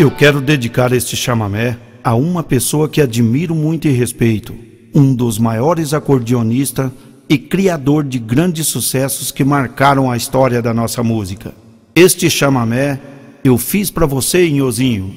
Eu quero dedicar este chamamé a uma pessoa que admiro muito e respeito, um dos maiores acordeonistas e criador de grandes sucessos que marcaram a história da nossa música. Este chamamé eu fiz para você, Inhozinho.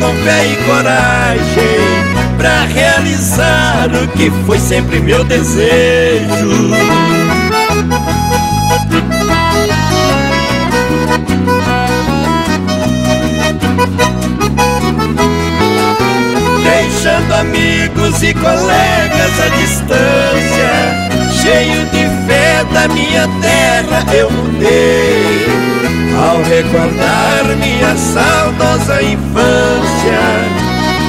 Com fé e coragem para realizar o que foi sempre meu desejo. Deixando amigos e colegas à distância, cheio de fé da minha terra eu mudei ao recordar minha saudosa infância.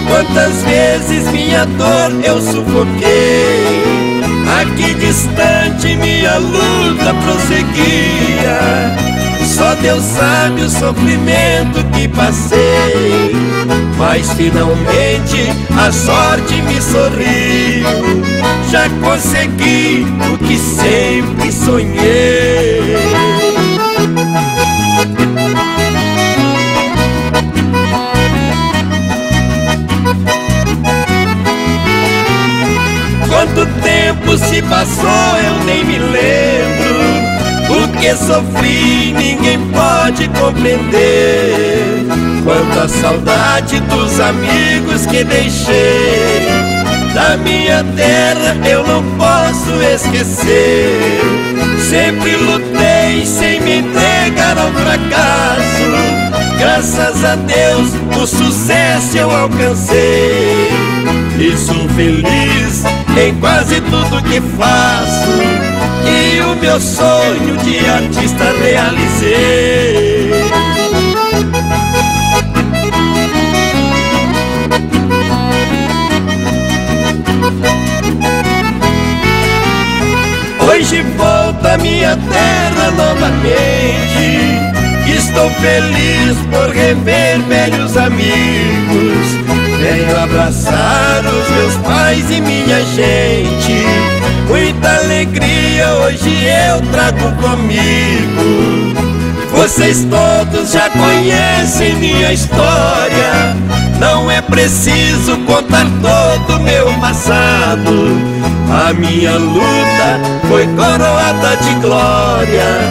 Quantas vezes minha dor eu sufoquei, aqui distante minha luta prosseguia. Só Deus sabe o sofrimento que passei, mas finalmente a sorte me sorriu. Já consegui o que sempre sonhei. Quanto tempo se passou eu nem me lembro. O que sofri ninguém pode compreender. Quanta saudade dos amigos que deixei. Da minha terra eu não posso esquecer. Sempre lutei sem me entregar ao fracasso. Graças a Deus o sucesso eu alcancei E sou feliz em quase tudo que faço. E o meu sonho de artista realizei. Hoje volto à minha terra novamente. Estou feliz por rever velhos amigos abraçar os meus pais e minha gente. Muita alegria hoje eu trago comigo. Vocês todos já conhecem minha história. Não é preciso contar todo o meu passado. A minha luta foi coroada de glória.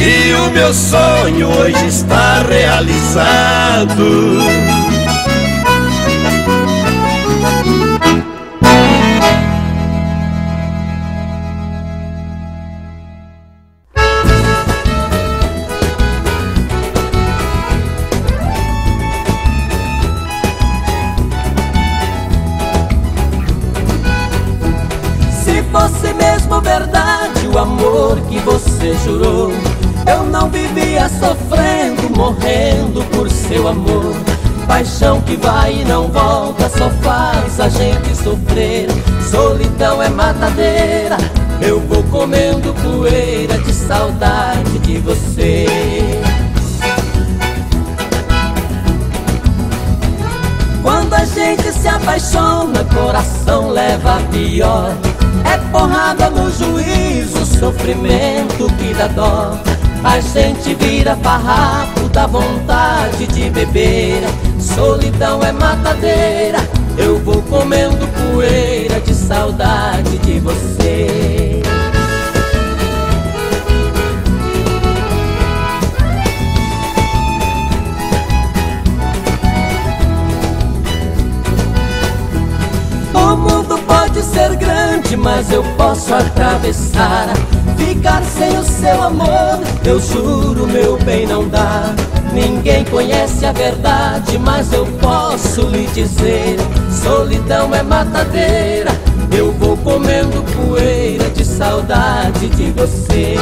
E o meu sonho hoje está realizado. Amor. Paixão que vai e não volta, só faz a gente sofrer. Solidão é matadeira, eu vou comendo poeira de saudade de você. Quando a gente se apaixona, coração leva a pior. É porrada no juízo, sofrimento que dá dó. A gente vira farrapo, dá vontade de beber. Solidão é matadeira, eu vou comendo poeira de saudade de você. O mundo pode ser grande, mas eu posso atravessar. Ficar sem o seu amor, eu juro, meu bem, não dá. Ninguém conhece a verdade, mas eu posso lhe dizer: solidão é matadeira. Eu vou comendo poeira de saudade de você.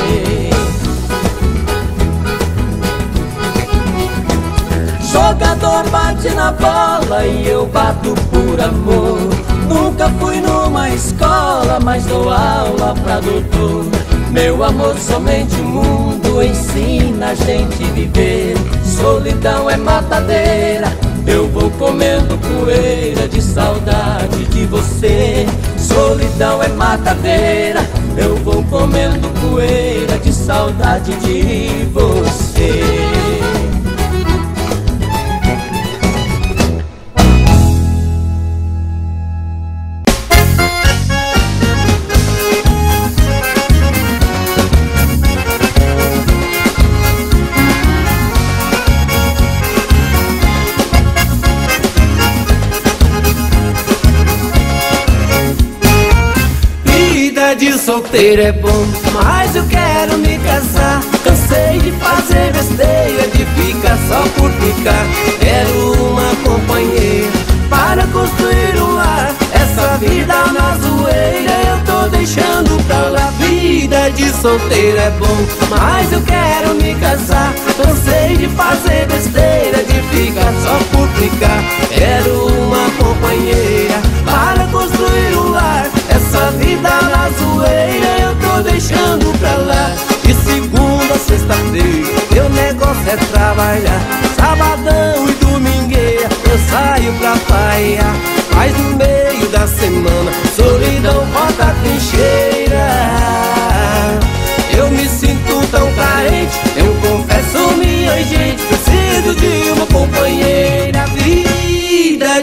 Jogador bate na bola e eu bato por amor. Nunca fui numa escola, mas dou aula pra doutor. Meu amor, somente o mundo ensina a gente viver. Solidão é matadeira, Eu vou comendo poeira de saudade de você. Solidão é matadeira. Eu vou comendo poeira de saudade de você. Solteiro é bom, mas eu quero me casar. Cansei de fazer besteira, de ficar só por ficar. Quero uma companheira para construir um lar. Essa vida na zoeira eu tô deixando pra lá. Vida de solteiro é bom, mas eu quero me casar. Cansei de fazer besteira, de ficar só por ficar. Quero uma companheira Essa vida na zoeira eu tô deixando pra lá. De segunda a sexta-feira meu negócio é trabalhar. Sabadão e domingueira eu saio pra praia. Mas no meio da semana solidão bota a trincheira. Eu me sinto tão carente, eu confesso minha gente Preciso de uma companheira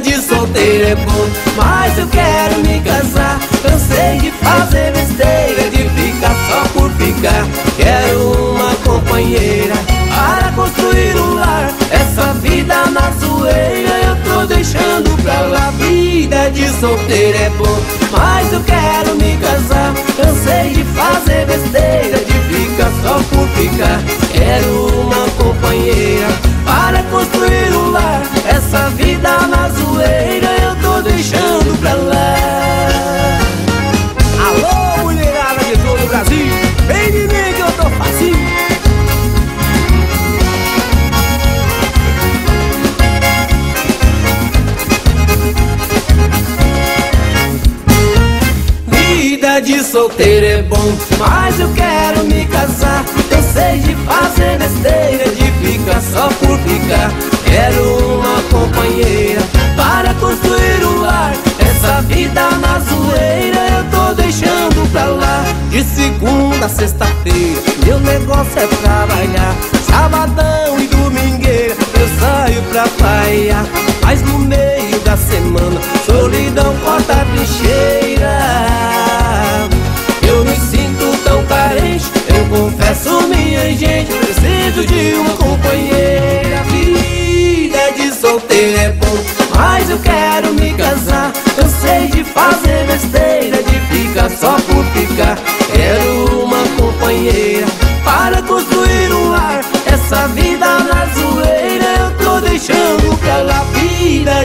De solteiro é bom, mas eu quero me casar Cansei de fazer besteira, de ficar só por ficar. Quero uma companheira para construir um lar. Essa vida na zoeira eu tô deixando pra lá. Vida de solteiro é bom, mas eu quero me casar. Cansei de fazer besteira, de ficar só por ficar. Quero uma companheira para construir um lar. Essa vida na zoeira eu tô deixando pra lá. de solteiro é bom, mas eu quero segunda a sexta-feira, meu negócio é trabalhar. Sabadão e domingueira eu saio pra praia. Mas no meio da semana, solidão corta a trincheira. confesso, minha gente, preciso de uma companheira. Vida de solteiro é bom, mas eu quero me casar. Cansei de fazer besteira, de ficar só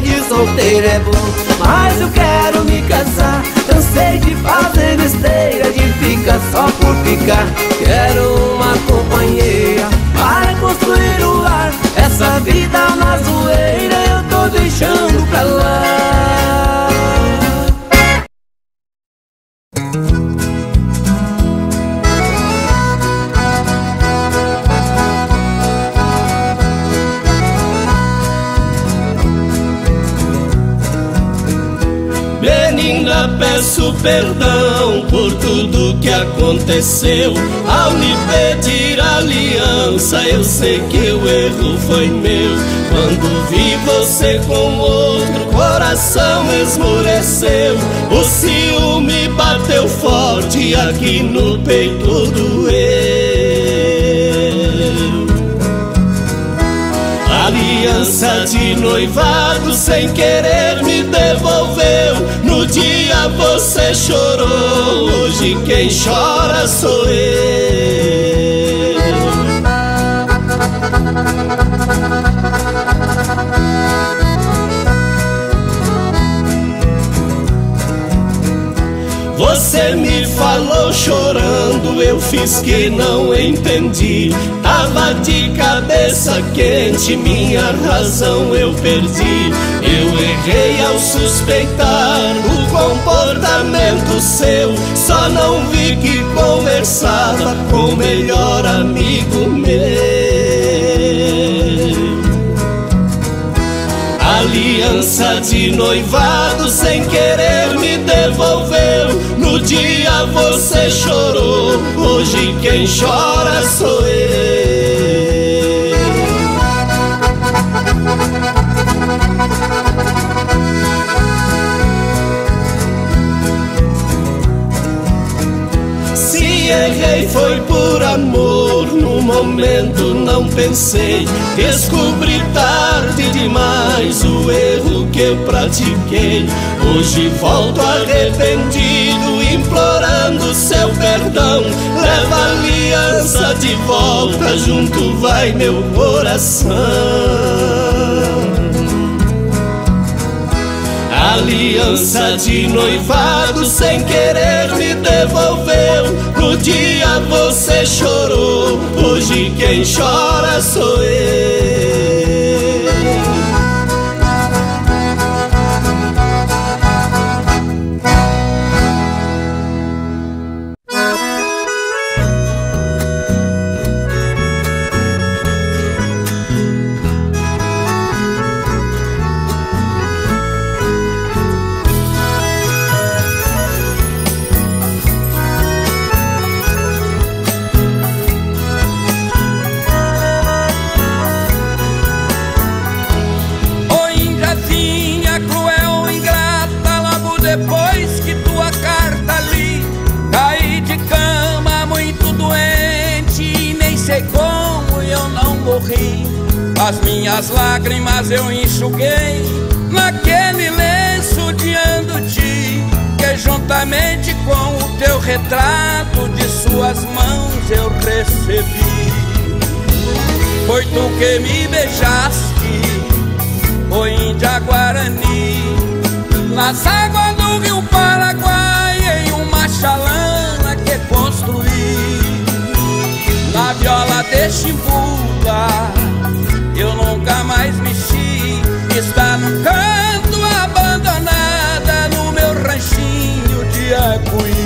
De solteiro é bom, mas eu quero me casar. Cansei de fazer besteira, de ficar só por ficar. Quero uma companheira para construir o lar. Essa vida na zoeira eu tô deixando pra lá. Perdão por tudo que aconteceu. Ao lhe pedir aliança, eu sei que o erro foi meu. Quando vi você com outro, coração esmoreceu. O ciúme bateu forte aqui no peito doeu. aliança de noivado sem querer me devolveu. Dia você chorou, hoje quem chora sou eu. Chorando, eu fiz que não entendi. Tava de cabeça quente, minha razão eu perdi. Eu errei ao suspeitar o comportamento seu. Só não vi que conversava com o melhor amigo meu. Aliança de noivado sem querer você chorou, hoje quem chora sou eu. Errei foi por amor. No momento não pensei, descobri tarde demais o erro que eu pratiquei. Hoje volto arrependido, implorando seu perdão. Leva a aliança de volta, junto vai meu coração. Aliança de noivado sem querer me devolveu. No dia você chorou, hoje quem chora sou eu. As minhas lágrimas eu enxuguei naquele lenço diante que juntamente com o teu retrato de suas mãos eu recebi. Foi tu que me beijaste, o Índia Guarani, nas águas do rio Paraguai, em uma chalana viola de chimbuda eu nunca mais mexi. Está no canto abandonada no meu ranchinho de Acuí.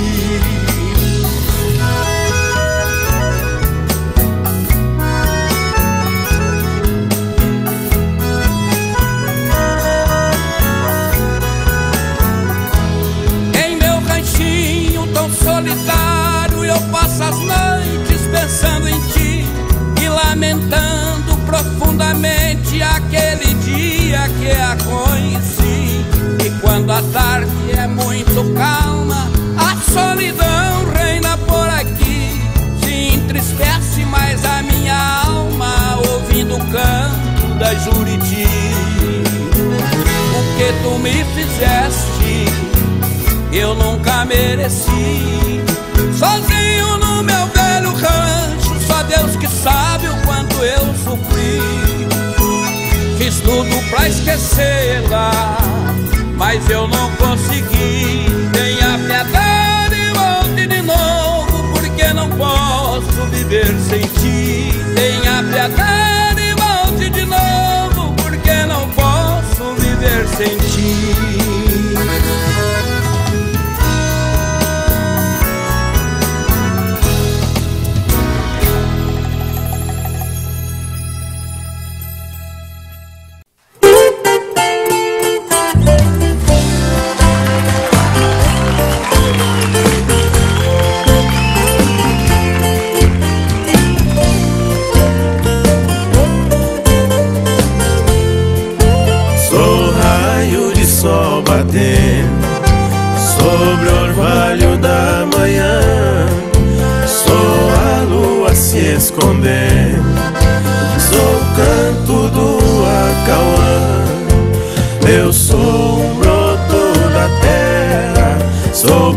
Lamentando profundamente aquele dia que a conheci. E quando a tarde é muito calma, a solidão reina por aqui. Se entristece mais a minha alma ouvindo o canto da Juriti. O que tu me fizeste, eu nunca mereci. Esquecê-la, mas eu não consegui. Tenha piedade e volte de novo, porque não posso viver sem ti. Tenha piedade e volte de novo, porque não posso viver sem ti. So